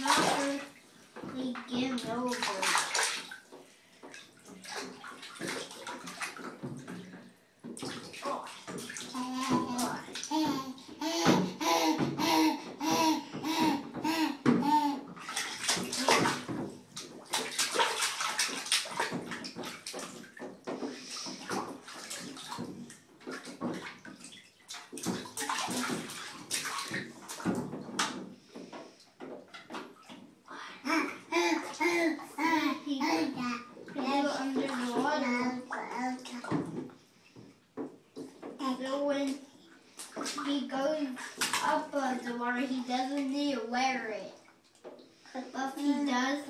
not really game over. He goes up uh, the water, he doesn't need to wear it. But if he does,